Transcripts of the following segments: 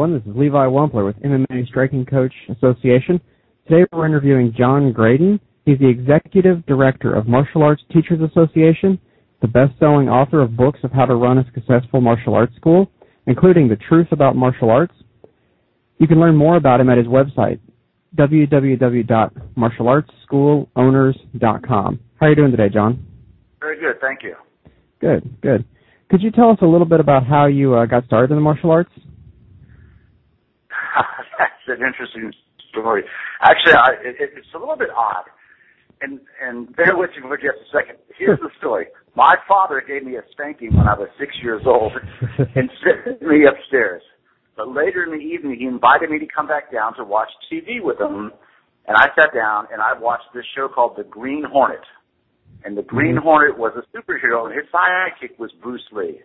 everyone. This is Levi Wampler with MMA Striking Coach Association. Today we're interviewing John Graden. He's the Executive Director of Martial Arts Teachers Association, the best-selling author of books of how to run a successful martial arts school, including The Truth About Martial Arts. You can learn more about him at his website, www.martialartsschoolowners.com. How are you doing today, John? Very good, thank you. Good, good. Could you tell us a little bit about how you uh, got started in the martial arts? That's an interesting story. Actually, I, it, it's a little bit odd, and and bear with me for just a second. Here's the story. My father gave me a spanking when I was six years old and sent me upstairs. But later in the evening, he invited me to come back down to watch TV with him, and I sat down and I watched this show called The Green Hornet. And the Green mm-hmm. Hornet was a superhero, and his sidekick was Bruce Lee.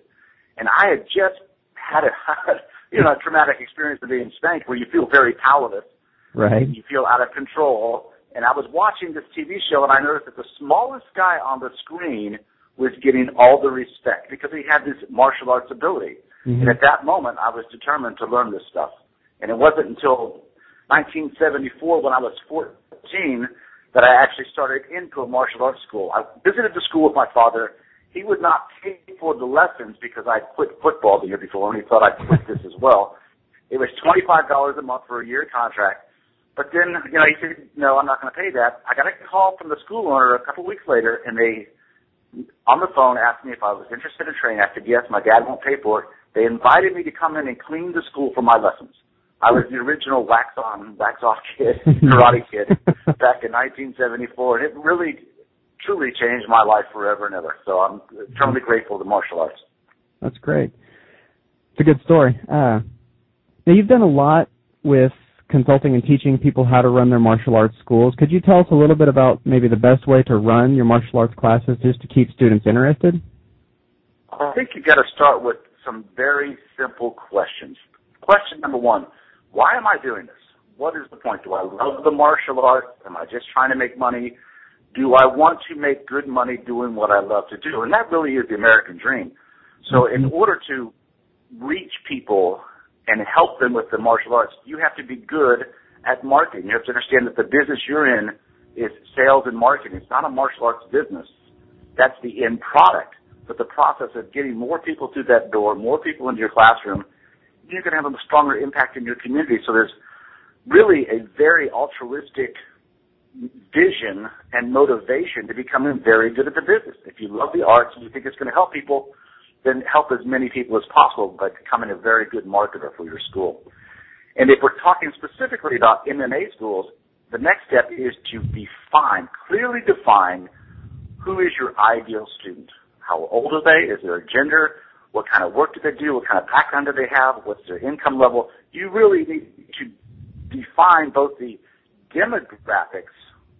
And I had just had a you know a traumatic experience of being spanked, where you feel very powerless, right? You feel out of control. And I was watching this TV show, and I noticed that the smallest guy on the screen was getting all the respect because he had this martial arts ability. Mm-hmm. And at that moment, I was determined to learn this stuff. And it wasn't until 1974, when I was 14, that I actually started into a martial arts school. I visited the school with my father. He would not pay for the lessons because I quit football the year before, and he thought I'd quit this as well. It was $25 a month for a year contract. But then, you know, he said, no, I'm not going to pay that. I got a call from the school owner a couple weeks later, and they, on the phone, asked me if I was interested in training. I said, yes, my dad won't pay for it. They invited me to come in and clean the school for my lessons. I was the original wax on, wax off kid, karate kid, back in 1974, and it really, truly changed my life forever and ever. So I'm eternally grateful to martial arts. That's great. It's a good story. Uh, now you've done a lot with consulting and teaching people how to run their martial arts schools. Could you tell us a little bit about maybe the best way to run your martial arts classes just to keep students interested? I think you've got to start with some very simple questions. Question number one why am I doing this? What is the point? Do I love the martial arts? Am I just trying to make money? Do I want to make good money doing what I love to do? And that really is the American dream. So in order to reach people and help them with the martial arts, you have to be good at marketing. You have to understand that the business you're in is sales and marketing. It's not a martial arts business. That's the end product. But the process of getting more people through that door, more people into your classroom, you're going to have a stronger impact in your community. So there's really a very altruistic vision and motivation to becoming very good at the business. If you love the arts and you think it's going to help people, then help as many people as possible by becoming a very good marketer for your school. And if we're talking specifically about MMA schools, the next step is to define, clearly define who is your ideal student. How old are they? Is there a gender? What kind of work do they do? What kind of background do they have? What's their income level? You really need to define both the demographics,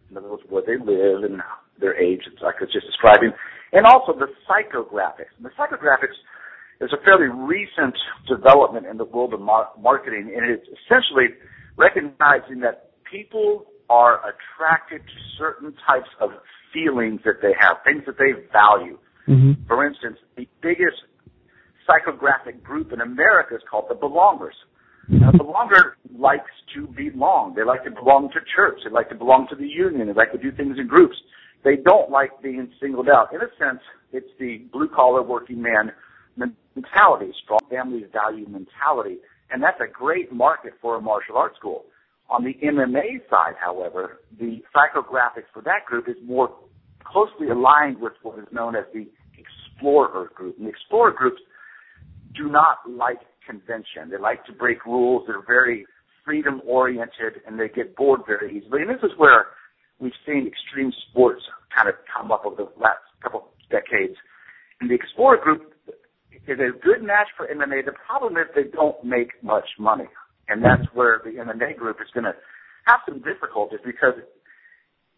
in other words, where they live and their age, like I was just describing, and also the psychographics. And the psychographics is a fairly recent development in the world of mar- marketing, and it's essentially recognizing that people are attracted to certain types of feelings that they have, things that they value. Mm-hmm. For instance, the biggest psychographic group in America is called the belongers. Now, the belonger likes to belong. They like to belong to church. They like to belong to the union. They like to do things in groups. They don't like being singled out. In a sense, it's the blue collar working man mentality, strong family value mentality, and that's a great market for a martial arts school. On the MMA side, however, the psychographics for that group is more closely aligned with what is known as the explorer group. And the explorer groups do not like convention. They like to break rules. They're very freedom oriented and they get bored very easily. And this is where we've seen extreme sports kind of come up over the last couple decades. And the Explorer group is a good match for MMA. The problem is they don't make much money. And that's where the MMA group is going to have some difficulties because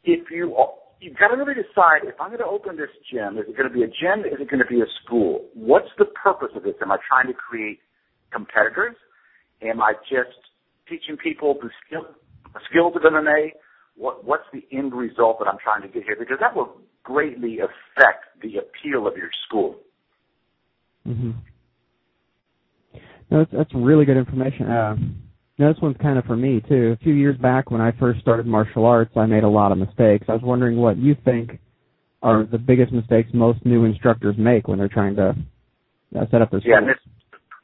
if you you've got to really decide if I'm going to open this gym, is it going to be a gym? Is it going to be a school? What's the purpose of this? Am I trying to create competitors? Am I just teaching people the skill, the skills of MMA? What, what's the end result that I'm trying to get here? Because that will greatly affect the appeal of your school. Mm-hmm. No, that's that's really good information. Uh, no, this one's kind of for me too. A few years back, when I first started martial arts, I made a lot of mistakes. I was wondering what you think are the biggest mistakes most new instructors make when they're trying to uh, set up their yeah, this,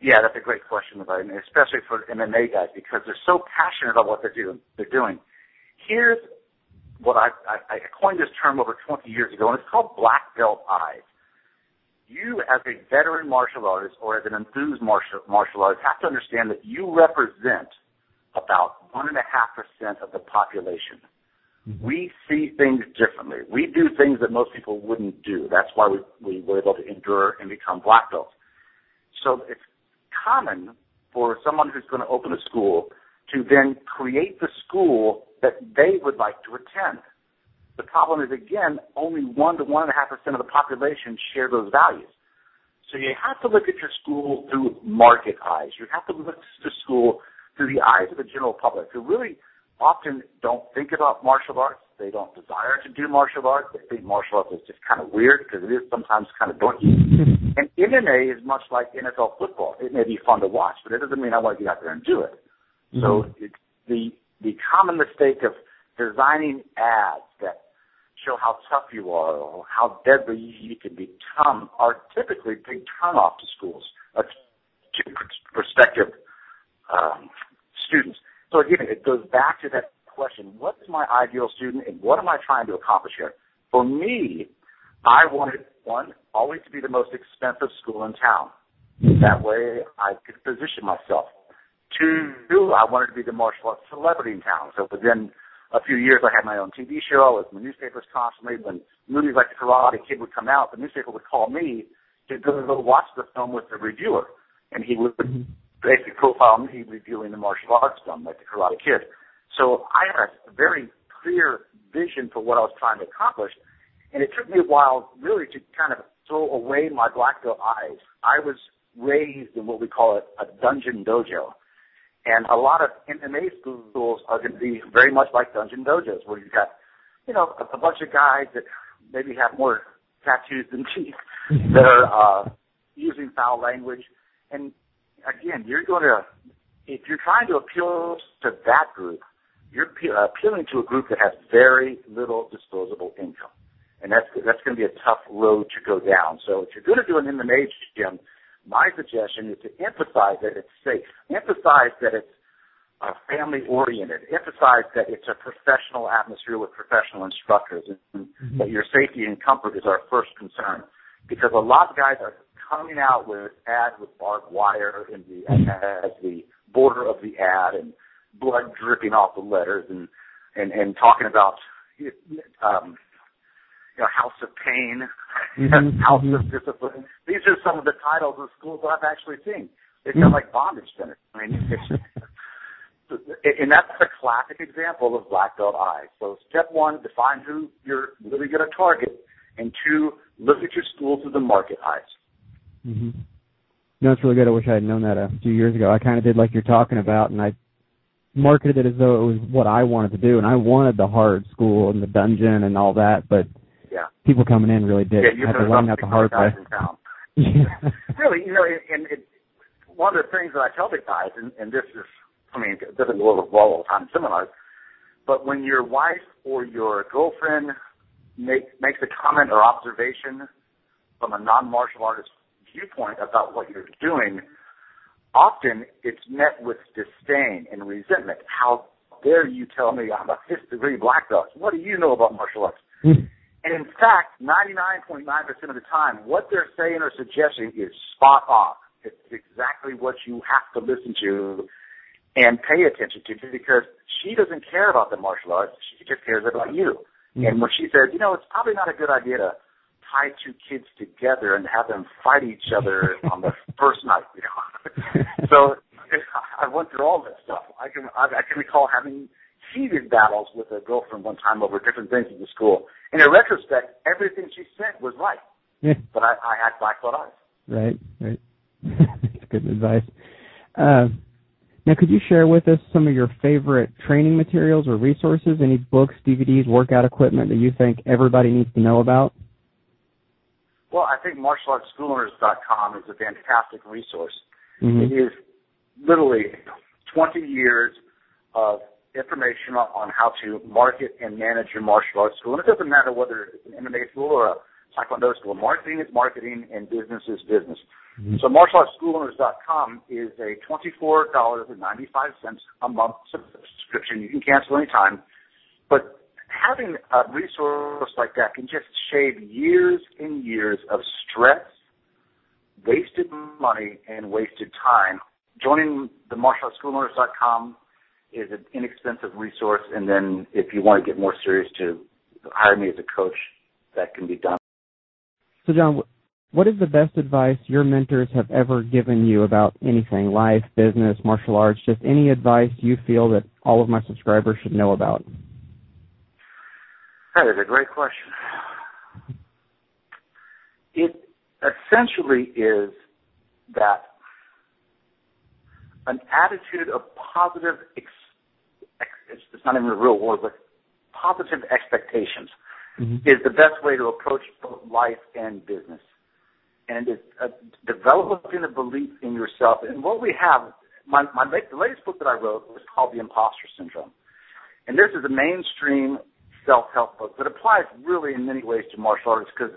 yeah, that's a great question, about especially for MMA guys because they're so passionate about what they're doing. They're doing. Here's what I, I, I coined this term over 20 years ago, and it's called black belt eyes. You, as a veteran martial artist or as an enthused martial, martial artist, have to understand that you represent about one and a half percent of the population. Mm-hmm. We see things differently. We do things that most people wouldn't do. That's why we, we were able to endure and become black belts. So it's common for someone who's going to open a school to then create the school that they would like to attend. The problem is, again, only one to one and a half percent of the population share those values. So you have to look at your school through market eyes. You have to look at the school through the eyes of the general public who really often don't think about martial arts. They don't desire to do martial arts. They think martial arts is just kind of weird because it is sometimes kind of dorky. and MMA is much like NFL football. It may be fun to watch, but it doesn't mean I want to get out there and do it. Mm-hmm. So it's the the common mistake of designing ads that show how tough you are or how deadly you can become are typically big turnoff to schools, uh, to prospective um, students. So again, it goes back to that question: What is my ideal student, and what am I trying to accomplish here? For me, I wanted one always to be the most expensive school in town. That way, I could position myself. Two, I wanted to be the martial arts celebrity in town. So within a few years, I had my own TV show. I was in the newspapers constantly. When movies like The Karate Kid would come out, the newspaper would call me to go, watch the film with the reviewer, and he would. Basically profile me reviewing the martial arts film, like The Karate Kid. So I had a very clear vision for what I was trying to accomplish, and it took me a while really to kind of throw away my black belt eyes. I was raised in what we call a, a dungeon dojo. And a lot of MMA schools are going to be very much like dungeon dojos, where you've got, you know, a, a bunch of guys that maybe have more tattoos than teeth that are uh, using foul language. And again, you're going to, if you're trying to appeal to that group, you're appealing to a group that has very little disposable income. And that's, that's going to be a tough road to go down. So if you're going to do an MMA gym, my suggestion is to emphasize that it's safe, emphasize that it's uh, family oriented, emphasize that it's a professional atmosphere with professional instructors, and mm-hmm. that your safety and comfort is our first concern. Because a lot of guys are coming out with ads with barbed wire in the as the border of the ad and blood dripping off the letters and and and talking about um, you know, House of Pain, mm-hmm. House of. Discipline. These are some of the titles of schools that I've actually seen. They sound mm-hmm. like bondage centers. I mean, and that's a classic example of black belt eyes. So step one, define who you're really going to target, and two, look at your school through the market eyes. Mm-hmm. No, it's really good. I wish I had known that a few years ago. I kind of did like you're talking about, and I marketed it as though it was what I wanted to do, and I wanted the hard school and the dungeon and all that, but yeah. people coming in really did. Yeah, had to learn that the hard way. yeah. really, you know, and it, one of the things that I tell the guys, and, and this is, I mean, it doesn't go over well all the time in seminars, but when your wife or your girlfriend make, makes a comment or observation from a non-martial artist viewpoint about what you're doing, often it's met with disdain and resentment. How dare you tell me I'm a fifth degree black belt? What do you know about martial arts? Hmm. And in fact, 99.9% of the time, what they're saying or suggesting is spot on. It's exactly what you have to listen to and pay attention to because she doesn't care about the martial arts. She just cares about you. Mm-hmm. And when she says, you know, it's probably not a good idea to tie two kids together and have them fight each other on the first night, you know. so I went through all that stuff. I can I can recall having heated battles with a girlfriend one time over different things at the school. And in retrospect, everything she said was right. Yeah. But I, I had black eyes. Right, right. That's good advice. Uh, now, could you share with us some of your favorite training materials or resources? Any books, DVDs, workout equipment that you think everybody needs to know about? Well, I think martialartsschoolowners.com is a fantastic resource. Mm-hmm. It is literally 20 years of information on how to market and manage your martial arts school. And it doesn't matter whether it's an MMA school or a Taekwondo school. Marketing is marketing and business is business. Mm-hmm. So martialartsschoolowners.com is a $24.95 a month subscription. You can cancel anytime. But having a resource like that can just shave years and years stress, wasted money, and wasted time. Joining the martialartsschoolowners.com is an inexpensive resource, and then if you want to get more serious to hire me as a coach, that can be done. So, John, what is the best advice your mentors have ever given you about anything, life, business, martial arts, just any advice you feel that all of my subscribers should know about? That is a great question. It essentially is that an attitude of positive, ex, ex, it's not even a real word, but positive expectations mm-hmm. is the best way to approach both life and business. And it's uh, developing a belief in yourself. And what we have, my, my the latest book that I wrote was called The Imposter Syndrome. And this is a mainstream self-help book that applies really in many ways to martial arts because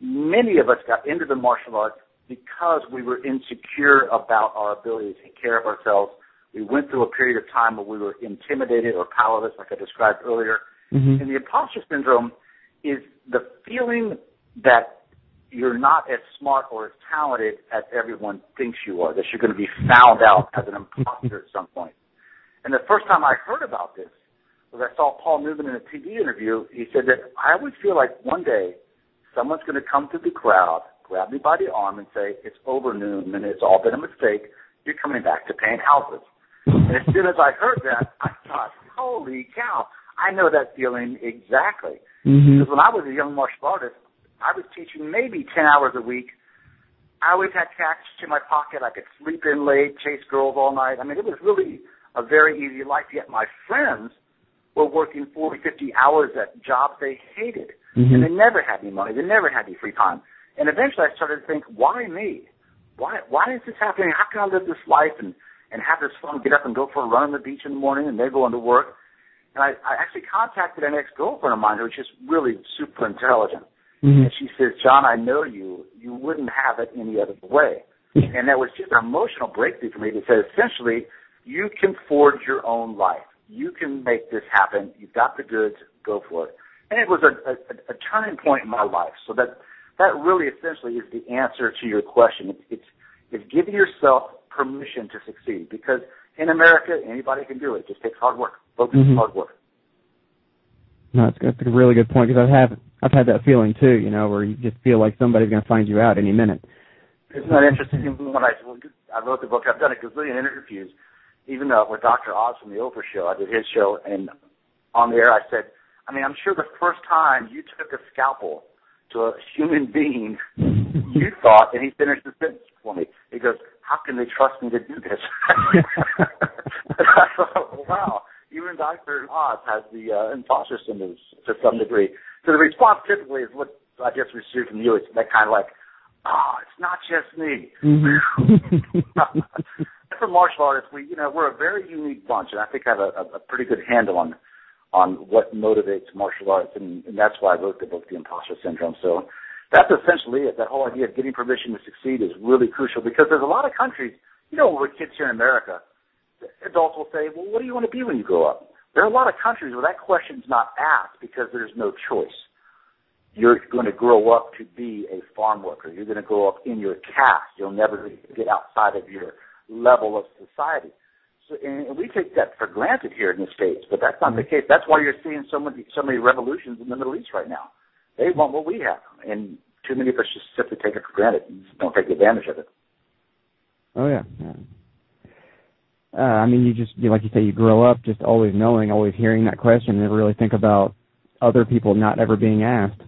many of us got into the martial arts because we were insecure about our ability to take care of ourselves. We went through a period of time where we were intimidated or powerless, like I described earlier. Mm-hmm. And the imposter syndrome is the feeling that you're not as smart or as talented as everyone thinks you are, that you're going to be found out as an imposter at some point. And the first time I heard about this was I saw Paul Newman in a TV interview. He said that I always feel like one day someone's going to come through the crowd, grab me by the arm, and say, "It's over, Newman. It's all been a mistake. You're coming back to paint houses." And as soon as I heard that, I thought, "Holy cow! I know that feeling exactly." Mm-hmm. Because when I was a young martial artist, I was teaching maybe ten hours a week. I always had cash in my pocket. I could sleep in late, chase girls all night. I mean, it was really a very easy life. Yet my friends were working 40, 50 hours at jobs they hated. Mm-hmm. And they never had any money. They never had any free time. And eventually I started to think, why me? Why, why is this happening? How can I live this life and, and have this fun, get up and go for a run on the beach in the morning and then go into work? And I, I actually contacted an ex-girlfriend of mine who was just really super intelligent. Mm-hmm. And she says, John, I know you. You wouldn't have it any other way. and that was just an emotional breakthrough for me because essentially you can forge your own life you can make this happen. You've got the goods. Go for it. And it was a, a, a turning point in my life. So that that really essentially is the answer to your question. It's, it's it's giving yourself permission to succeed because in America anybody can do it. It just takes hard work. Focus mm-hmm. hard work. No, that's, that's a really good point because I've had I've had that feeling too. You know, where you just feel like somebody's going to find you out any minute. Isn't that interesting? when I I wrote the book, I've done a gazillion interviews even uh, with Dr. Oz from the Oprah show, I did his show, and on the air I said, I mean, I'm sure the first time you took a scalpel to a human being, you thought, and he finished the sentence for me. He goes, "How can they trust me to do this?" I thought, wow, even Dr. Oz has the uh, imposter syndrome to some degree. So the response typically is what I just received from you. It's that kind of like, oh, it's not just me. Mm-hmm for martial artists, we you know we're a very unique bunch, and I think I have a, a pretty good handle on on what motivates martial arts, and, and that's why I wrote the book, The Imposter Syndrome. So that's essentially it. That whole idea of getting permission to succeed is really crucial because there's a lot of countries. You know, when we're kids here in America, adults will say, "Well, what do you want to be when you grow up?" There are a lot of countries where that question's not asked because there's no choice. You're going to grow up to be a farm worker. You're going to grow up in your caste. You'll never get outside of your level of society. So, and we take that for granted here in the states, but that's not the case. That's why you're seeing so many so many revolutions in the Middle East right now. They want what we have, and too many of us just simply take it for granted and don't take advantage of it. Oh yeah. yeah. Uh, I mean, you just you, like you say, you grow up just always knowing, always hearing that question, and never really think about other people not ever being asked.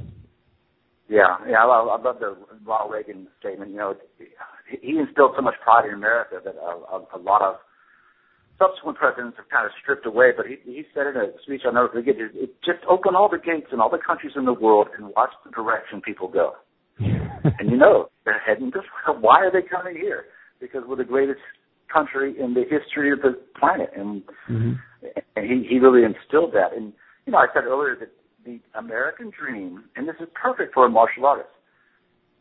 Yeah, yeah, I love, I love the Ronald Reagan statement. You know, he instilled so much pride in America that a, a, a lot of subsequent presidents have kind of stripped away. But he, he said in a speech I'll never forget, it, it just open all the gates in all the countries in the world and watch the direction people go. and you know they're heading this way. Why are they coming here? Because we're the greatest country in the history of the planet, and hmm and he he really instilled that. And you know, I said earlier that the American dream, and this is perfect for a martial artist.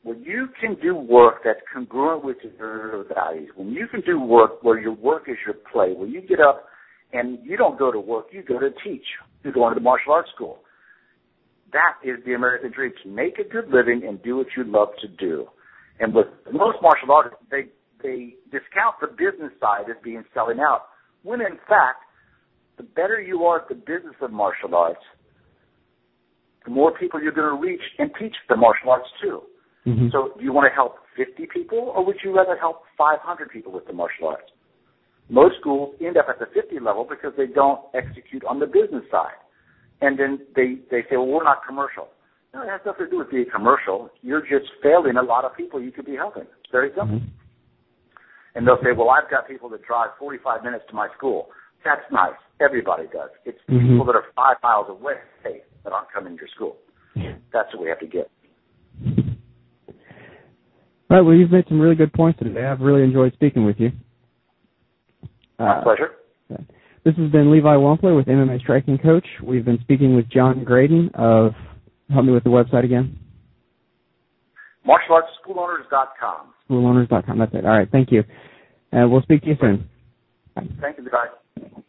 When you can do work that's congruent with your values, when you can do work where your work is your play, where you get up and you don't go to work, you go to teach, you go into martial arts school. That is the American dream, to make a good living and do what you love to do. And with most martial artists, they, they discount the business side as being selling out, when in fact, the better you are at the business of martial arts, the more people you're going to reach and teach the martial arts too. Hmm So do you want to help 50 people or would you rather help 500 people with the martial arts? Most schools end up at the 50 level because they don't execute on the business side. And then they, they say, well, we're not commercial. No, it has nothing to do with being commercial. You're just failing a lot of people you could be helping. It's very simple. hmm And they'll say, well, I've got people that drive 45 minutes to my school. That's nice. Everybody does. It's the Mhm. people that are five miles away that aren't coming to your school. That's what we have to get. All right. Well, you've made some really good points today. I've really enjoyed speaking with you. My Uh, pleasure. This has been Levi Wampler with MMA Striking Coach. We've been speaking with John Graden of, help me with the website again, MartialArtsSchoolOwners.com. schoolowners.com. That's it. All right. Thank you. And we'll speak to you soon. Bye. Thank you, guys.